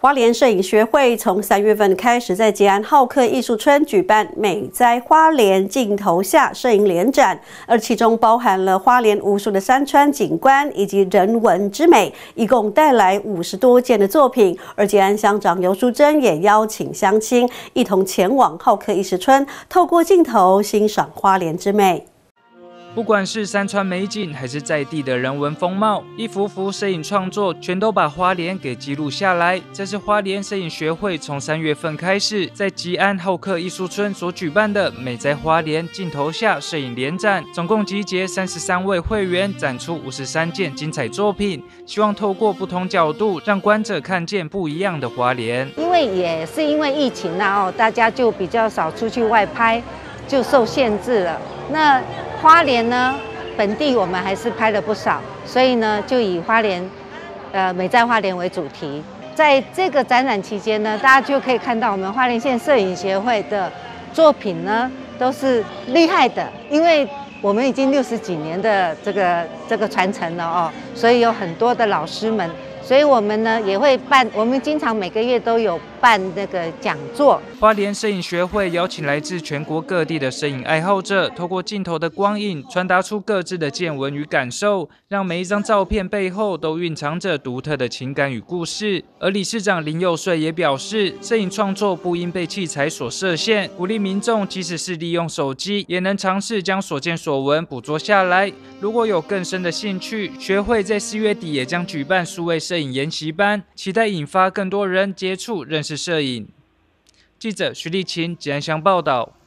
花莲摄影学会从三月份开始在吉安好客艺术村举办“美在花莲镜头下”摄影联展，而其中包含了花莲无数的山川景观以及人文之美，一共带来五十多件的作品。而吉安乡长尤淑珍也邀请乡亲一同前往好客艺术村，透过镜头欣赏花莲之美。不管是山川美景，还是在地的人文风貌，一幅幅摄影创作全都把花莲给记录下来。这是花莲摄影学会从三月份开始，在吉安后客艺术村所举办的“美在花莲镜头下”摄影联展，总共集结三十三位会员，展出五十三件精彩作品，希望透过不同角度，让观者看见不一样的花莲。因为也是因为疫情啊，哦，大家就比较少出去外拍，就受限制了。那花莲呢，本地我们还是拍了不少，所以呢，就以花莲，呃，美在花莲为主题。在这个展览期间呢，大家就可以看到我们花莲县摄影协会的作品呢，都是厉害的，因为我们已经六十几年的这个这个传承了哦，所以有很多的老师们。所以我们呢也会办，我们经常每个月都有办那个讲座。花莲摄影学会邀请来自全国各地的摄影爱好者，透过镜头的光影，传达出各自的见闻与感受，让每一张照片背后都蕴藏着独特的情感与故事。而理事长林佑穗也表示，摄影创作不应被器材所设限，鼓励民众即使是利用手机，也能尝试将所见所闻捕捉下来。如果有更深的兴趣，学会在四月底也将举办数位摄影研习班，期待引发更多人接触认识摄影。记者徐立琴、吉安乡报道。